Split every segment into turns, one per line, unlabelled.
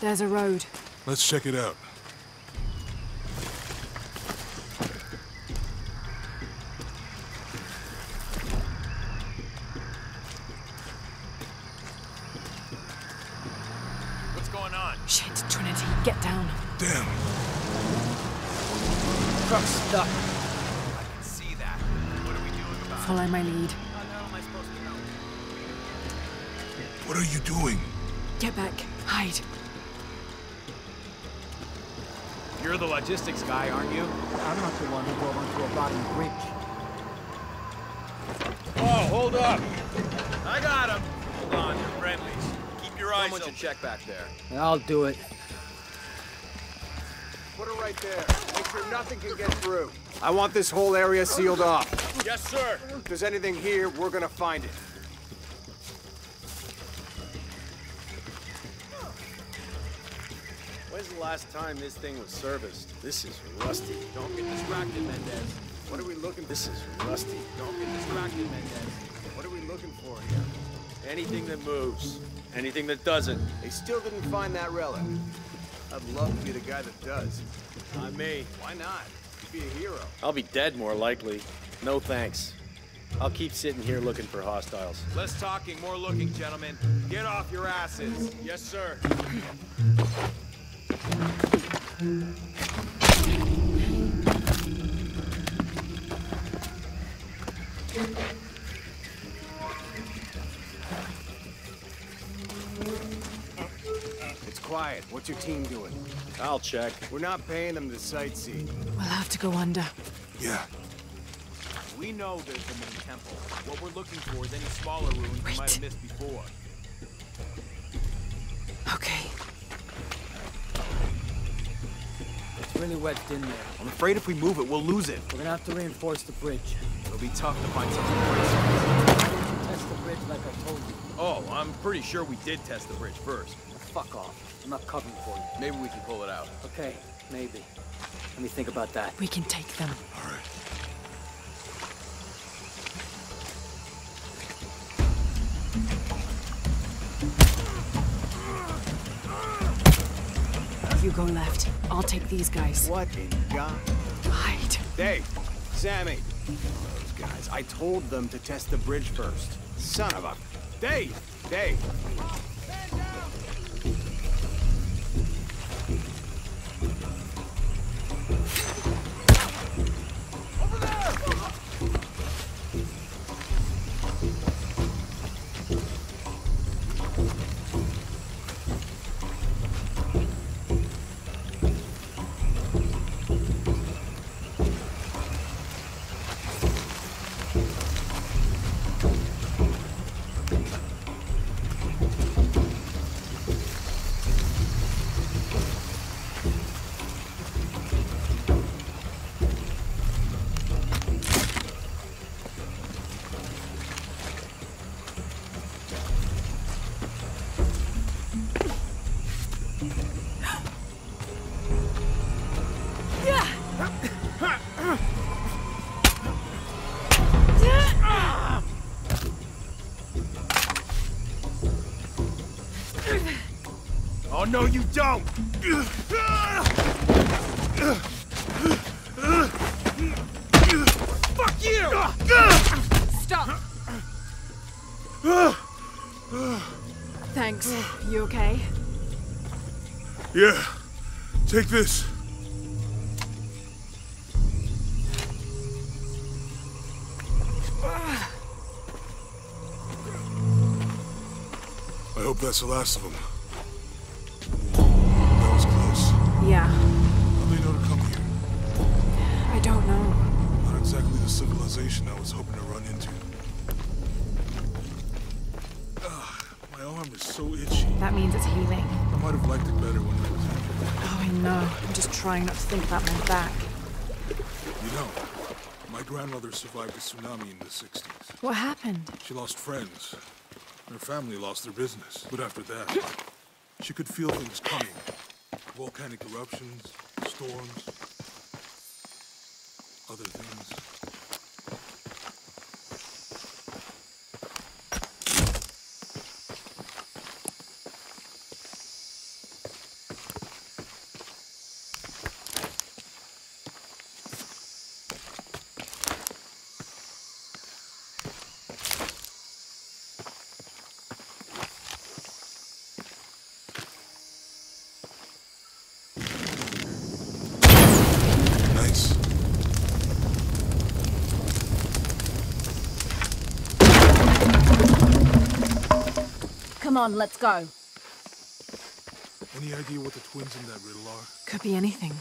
There's a road.
Let's check it out.
What's going on?
Shit, Trinity, get down.
Damn.
Truck's stuck.
I can see that. What are we doing about
Follow my lead.
How the hell am I supposed to know?
What are you doing?
Get back. Hide.
You're the logistics guy, aren't you?
I'm not the one who drove onto a bottom bridge.
Oh, hold up! I got him! Hold on, you're friendlies. Keep your eyes
Someone
open.
should check back there.
I'll do it.
Put her right there. Make sure nothing can get through. I want this whole area sealed off.
Yes, sir!
If there's anything here, we're gonna find it.
Last time this thing was serviced? This is rusty.
Don't get distracted, Mendez. What are we looking for?
This is rusty.
Don't get distracted, Mendez. What are we looking for here?
Anything that moves. Anything that doesn't.
They still didn't find that relic. I'd love to be the guy that does.
Not me.
Why not? You'd be a hero.
I'll be dead more likely. No thanks. I'll keep sitting here looking for hostiles.
Less talking, more looking, gentlemen. Get off your asses. Yes, sir.
It's quiet. What's your team doing?
I'll check.
We're not paying them to sightsee.
We'll have to go under.
Yeah.
We know there's the main temple. What we're looking for is any smaller ruins we might have missed before.
Okay.
It's really wedged in there.
I'm afraid if we move it, we'll lose it.
We're gonna have to reinforce the bridge.
It'll be tough to find something graceful.
Test the bridge like I told you.
Oh, I'm pretty sure we did test the bridge first.
Now, fuck off. I'm not covering for you.
Maybe we can pull it out.
Okay, maybe. Let me think about that.
We can take them.
All right.
You go left. I'll take these guys.
What in God?
Hide.
Dave, Sammy. Those guys. I told them to test the bridge first. Son of a... Dave! Dave! Oh, no, you don't! Fuck you!
Stop! Thanks. You okay?
Yeah. Take this. I hope that's the last of them.
Yeah.
How they know to come here?
I don't know.
Not exactly the civilization I was hoping to run into. Ugh, my arm is so itchy.
That means it's healing.
I might have liked it better when I was injured.
Oh, I know. I'm just trying not to think about my back.
You know, my grandmother survived a tsunami in the 60s.
What happened?
She lost friends. Her family lost their business. But after that, she could feel things coming. Volcanic eruptions, storms, other things. Nice.
Come on, let's go.
Any idea what the twins in that riddle are?
Could be anything.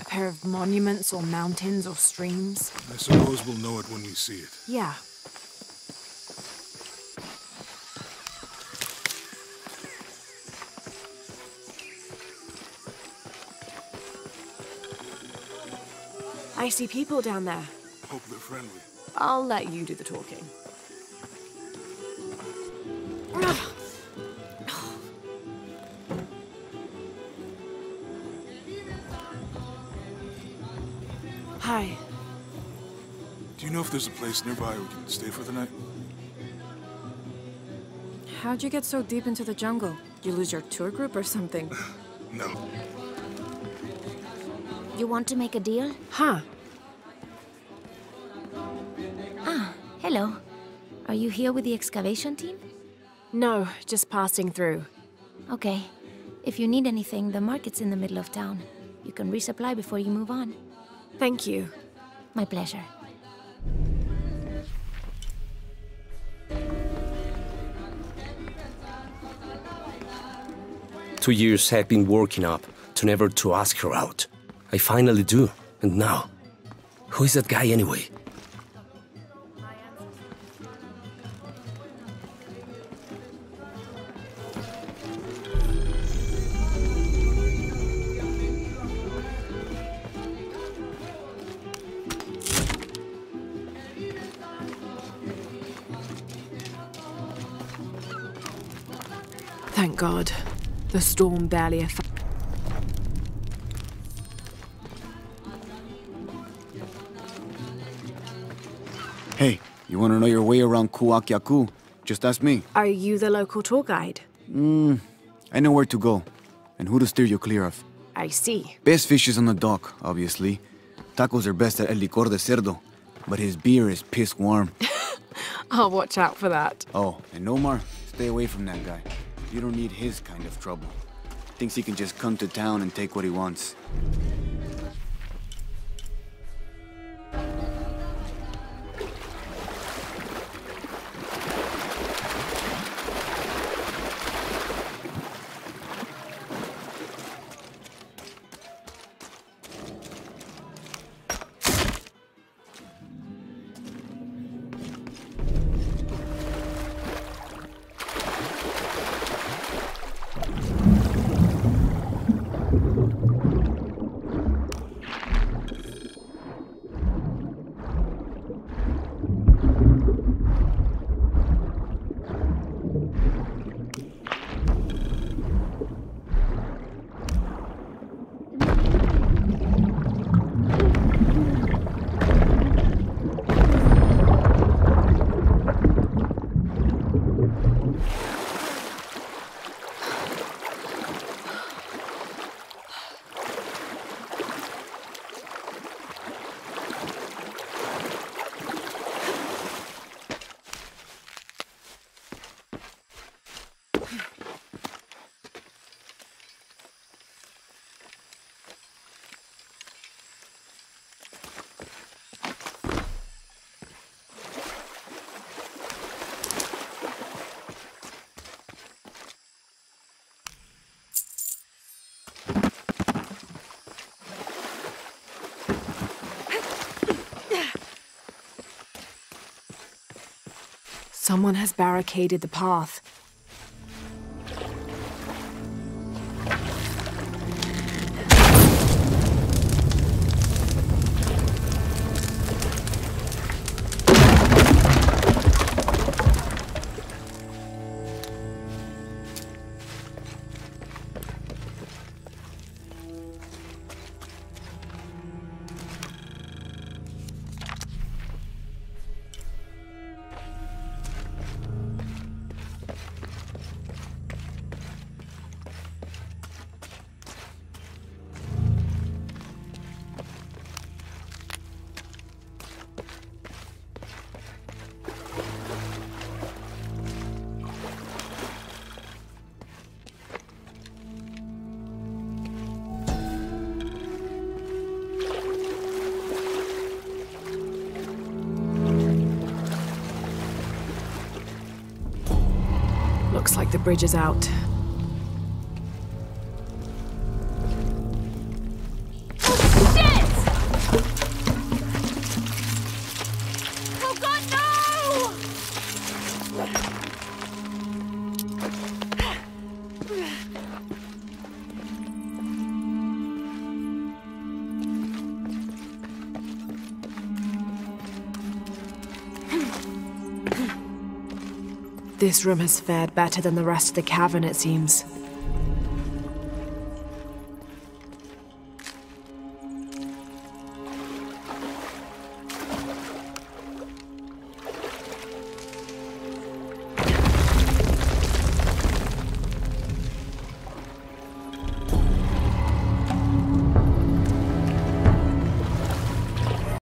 A pair of monuments or mountains or streams.
I suppose we'll know it when we see it.
Yeah. I see people down there.
Hope they're friendly.
I'll let you do the talking. Hi.
Do you know if there's a place nearby we can stay for the night?
How'd you get so deep into the jungle? You lose your tour group or something?
No.
You want to make a deal?
Huh.
Ah, hello. Are you here with the excavation team?
No, just passing through.
Okay. If you need anything, the market's in the middle of town. You can resupply before you move on.
Thank you.
My pleasure.
Two years I've been working up to never to ask her out. I finally do, and now, who is that guy anyway?
Thank God. The storm barely affected.
Hey, you want to know your way around Kuwaq Yaku? Just ask me.
Are you the local tour guide?
Hmm, I know where to go, and who to steer you clear of.
I see.
Best fish is on the dock, obviously. Tacos are best at El Licor de Cerdo, but his beer is piss warm.
I'll watch out for that.
Oh, and Omar, stay away from that guy. You don't need his kind of trouble. Thinks he can just come to town and take what he wants.
Someone has barricaded the path. Looks like the bridge is out. This room has fared better than the rest of the cavern, it seems.